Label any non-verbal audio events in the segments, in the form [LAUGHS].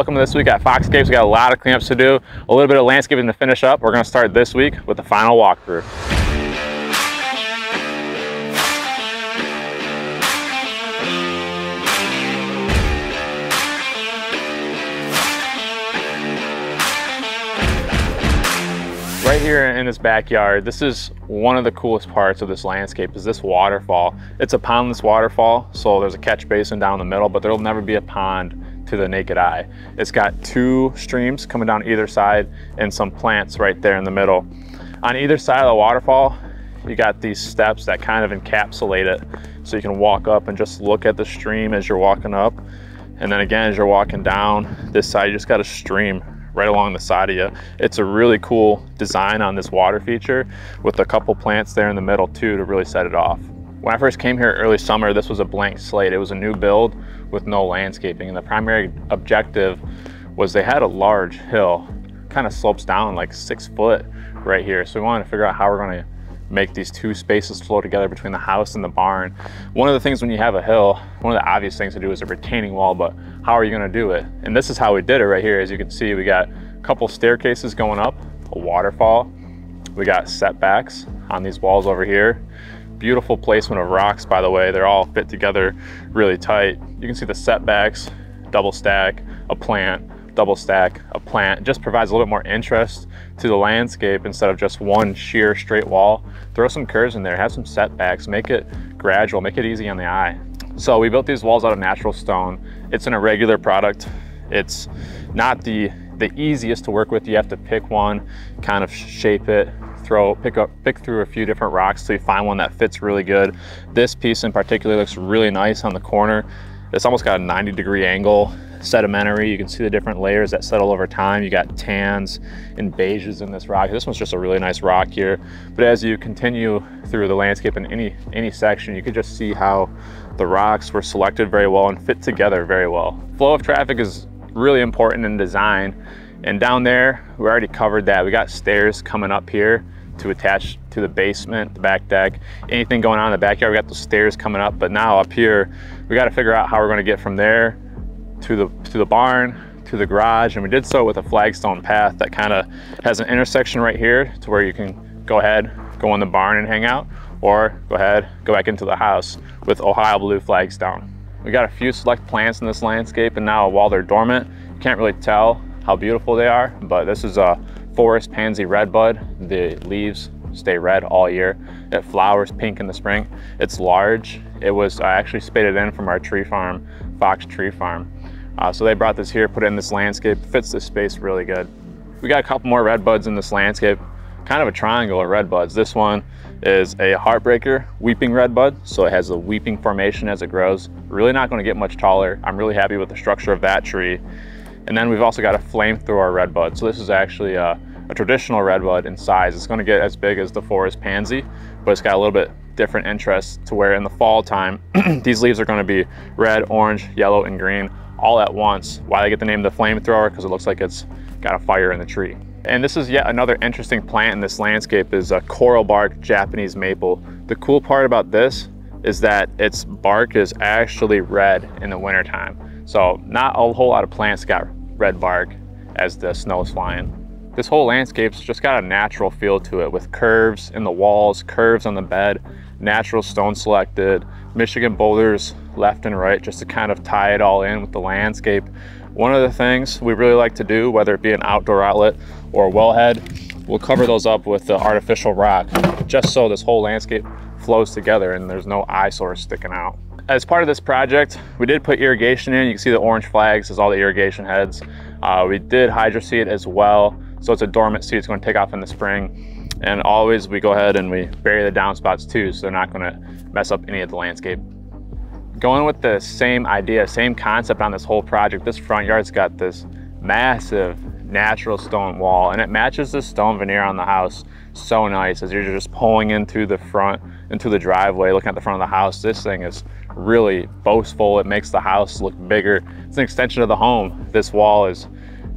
Welcome this week at Foxscapes. We got a lot of cleanups to do, a little bit of landscaping to finish up. We're gonna start this week with the final walkthrough. right here in this backyard, this is one of the coolest parts of this landscape is this waterfall. It's a pondless waterfall, so there's a catch basin down the middle, but there'll never be a pond to the naked eye. It's got two streams coming down either side and some plants right there in the middle. On either side of the waterfall, you got these steps that kind of encapsulate it. So you can walk up and just look at the stream as you're walking up. And then again, as you're walking down this side, you just got a stream right along the side of you. It's a really cool design on this water feature with a couple plants there in the middle too to really set it off. When I first came here early summer, this was a blank slate. It was a new build with no landscaping. And the primary objective was they had a large hill, kind of slopes down like six foot right here. So we wanted to figure out how we're gonna make these two spaces flow together between the house and the barn. One of the things when you have a hill, one of the obvious things to do is a retaining wall, but how are you gonna do it? And this is how we did it right here. As you can see, we got a couple staircases going up, a waterfall. We got setbacks on these walls over here. Beautiful placement of rocks, by the way. They're all fit together really tight. You can see the setbacks, double stack, a plant, double stack a plant. It just provides a little bit more interest to the landscape instead of just one sheer straight wall. Throw some curves in there, have some setbacks, make it gradual, make it easy on the eye. So we built these walls out of natural stone. It's an irregular product. It's not the, the easiest to work with. You have to pick one, kind of shape it, throw, pick up, pick through a few different rocks till you find one that fits really good. This piece in particular looks really nice on the corner. It's almost got a 90 degree angle sedimentary. You can see the different layers that settle over time. You got tans and beiges in this rock. This one's just a really nice rock here. But as you continue through the landscape in any, any section, you can just see how the rocks were selected very well and fit together very well. Flow of traffic is really important in design. And down there, we already covered that. We got stairs coming up here to attach to the basement, the back deck, anything going on in the backyard. We got the stairs coming up, but now up here, we got to figure out how we're going to get from there to the, to the barn, to the garage, and we did so with a flagstone path that kind of has an intersection right here to where you can go ahead, go in the barn and hang out, or go ahead, go back into the house with Ohio blue flagstone. We got a few select plants in this landscape, and now while they're dormant, you can't really tell how beautiful they are, but this is a forest pansy redbud. The leaves stay red all year. It flowers pink in the spring. It's large. It was I actually spaded in from our tree farm, Fox Tree Farm. Uh, so they brought this here, put it in this landscape, fits this space really good. We got a couple more red buds in this landscape, kind of a triangle of red buds. This one is a heartbreaker weeping red bud, so it has a weeping formation as it grows. Really not gonna get much taller. I'm really happy with the structure of that tree. And then we've also got a flamethrower red bud. So this is actually a, a traditional red bud in size. It's gonna get as big as the forest pansy, but it's got a little bit different interest to where in the fall time, [CLEARS THROAT] these leaves are gonna be red, orange, yellow, and green all at once. Why they get the name the flamethrower, because it looks like it's got a fire in the tree. And this is yet another interesting plant in this landscape is a coral bark Japanese maple. The cool part about this is that its bark is actually red in the wintertime. So not a whole lot of plants got red bark as the snow is flying. This whole landscape's just got a natural feel to it with curves in the walls, curves on the bed, natural stone selected, Michigan boulders left and right just to kind of tie it all in with the landscape. One of the things we really like to do, whether it be an outdoor outlet or a wellhead, we'll cover those up with the artificial rock just so this whole landscape flows together and there's no eyesore sticking out. As part of this project, we did put irrigation in. You can see the orange flags is all the irrigation heads. Uh, we did hydro seed as well. So it's a dormant seed, it's gonna take off in the spring. And always we go ahead and we bury the downspouts too, so they're not gonna mess up any of the landscape. Going with the same idea, same concept on this whole project, this front yard's got this massive natural stone wall and it matches the stone veneer on the house so nice as you're just pulling in through the front, into the driveway, looking at the front of the house. This thing is really boastful. It makes the house look bigger. It's an extension of the home. This wall is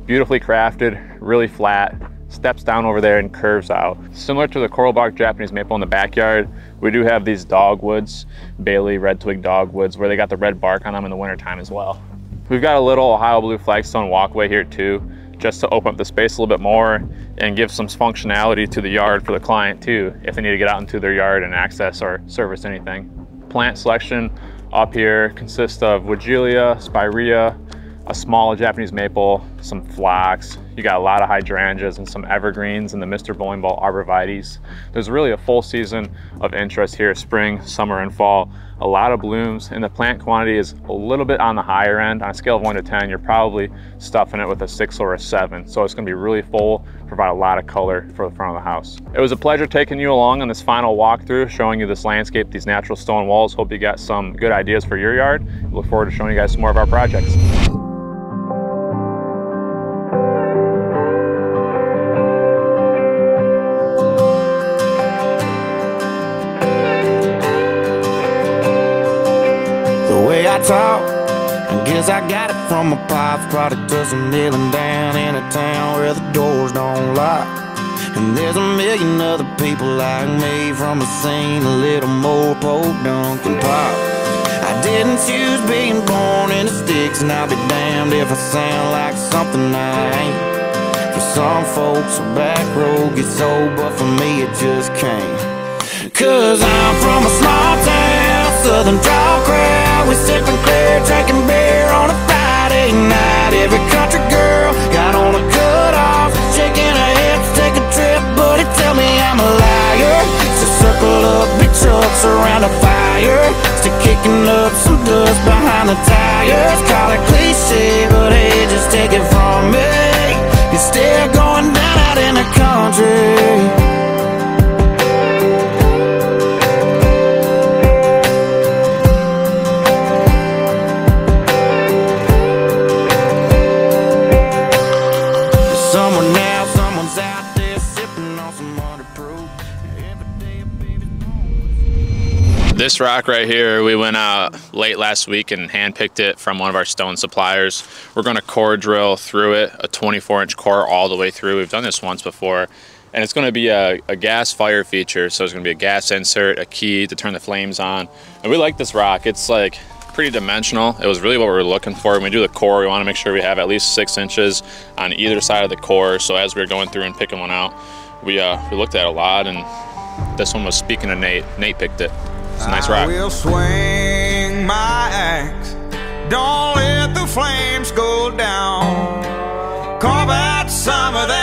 beautifully crafted, really flat, steps down over there and curves out. Similar to the coral bark Japanese maple in the backyard, we do have these dogwoods, Bailey red twig dogwoods, where they got the red bark on them in the wintertime as well. We've got a little Ohio Blue flagstone walkway here too, just to open up the space a little bit more and give some functionality to the yard for the client too, if they need to get out into their yard and access or service anything. Plant selection up here consists of Weigela, Spirea, a small Japanese maple, some phlox. You got a lot of hydrangeas and some evergreens and the Mr. Bowling Ball arborvitaes. There's really a full season of interest here, spring, summer, and fall. A lot of blooms and the plant quantity is a little bit on the higher end. On a scale of one to 10, you're probably stuffing it with a six or a seven. So it's gonna be really full, provide a lot of color for the front of the house. It was a pleasure taking you along on this final walkthrough, showing you this landscape, these natural stone walls. Hope you got some good ideas for your yard. Look forward to showing you guys some more of our projects. Talk. I guess I got it from my pops. Product of some kneeling down in a town where the doors don't lock. And there's a million other people like me from a scene a little more poke dunk and pop. I didn't choose being born in the sticks, and I'll be damned if I sound like something I ain't. For some folks, a back road gets old, but for me it just can't. Cause I'm from a small town, southern draw crowd. We sipping clear, drinking beer on a Friday night. Every country girl got on a cut off, shaking her to take a trip, it tell me I'm a liar. So circle up big trucks around a fire, still kicking up some dust behind the tires. Call it cliche, but hey, just take it from me. You're still going down out in the country. This rock right here, we went out late last week and hand-picked it from one of our stone suppliers. We're gonna core drill through it, a 24 inch core all the way through. We've done this once before. And it's gonna be a, a gas fire feature. So it's gonna be a gas insert, a key to turn the flames on. And we like this rock. It's like pretty dimensional. It was really what we were looking for. When we do the core, we wanna make sure we have at least six inches on either side of the core. So as we were going through and picking one out, we, uh, we looked at a lot and this one was speaking to Nate. Nate picked it. It's a nice rock. I will swing my axe. Don't let the flames go down. Carve out some of that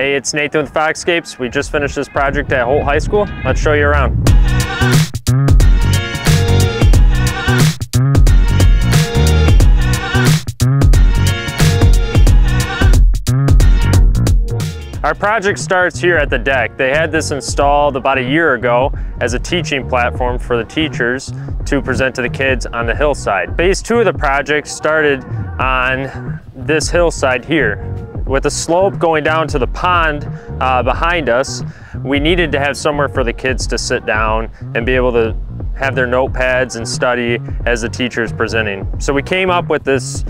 Hey, it's Nathan with Foxscapes. We just finished this project at Holt High School. Let's show you around. Our project starts here at the deck. They had this installed about a year ago as a teaching platform for the teachers to present to the kids on the hillside. Phase two of the project started on this hillside here. With the slope going down to the pond uh, behind us, we needed to have somewhere for the kids to sit down and be able to have their notepads and study as the teacher is presenting. So we came up with this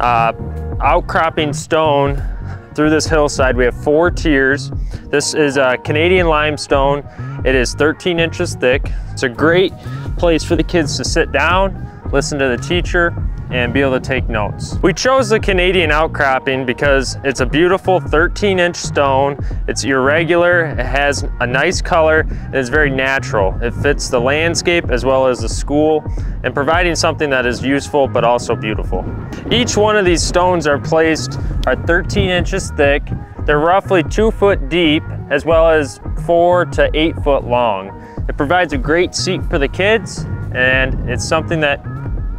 uh, outcropping stone through this hillside. We have four tiers. This is a Canadian limestone. It is 13 inches thick. It's a great place for the kids to sit down, listen to the teacher, and be able to take notes. We chose the Canadian outcropping because it's a beautiful 13 inch stone. It's irregular, it has a nice color, and it's very natural. It fits the landscape as well as the school and providing something that is useful but also beautiful. Each one of these stones are placed are 13 inches thick. They're roughly two foot deep as well as four to eight foot long. It provides a great seat for the kids and it's something that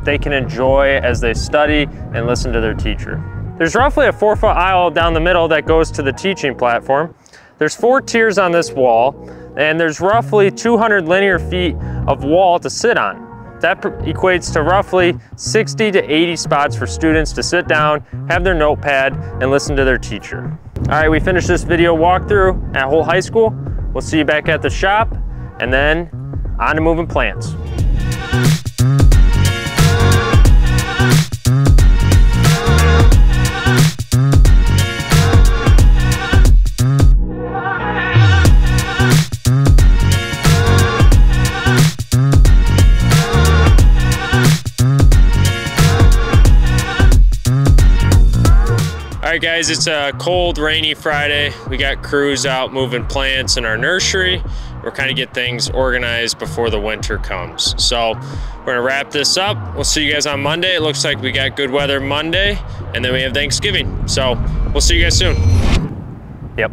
they can enjoy as they study and listen to their teacher. There's roughly a four foot aisle down the middle that goes to the teaching platform. There's four tiers on this wall and there's roughly 200 linear feet of wall to sit on. That equates to roughly 60 to 80 spots for students to sit down, have their notepad, and listen to their teacher. All right, we finished this video walkthrough at Holt High School. We'll see you back at the shop, and then on to moving plants. Right, guys, it's a cold, rainy Friday. We got crews out moving plants in our nursery. We're kind of get things organized before the winter comes. So we're gonna wrap this up. We'll see you guys on Monday. It looks like we got good weather Monday, and then we have Thanksgiving. So we'll see you guys soon. Yep.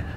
[LAUGHS] [LAUGHS]